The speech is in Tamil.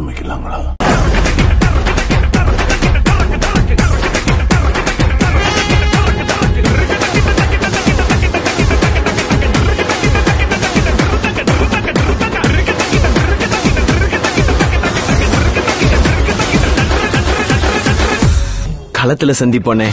ஆரம்பிக்கலாங்களா? களத்துல சந்திப்போனே.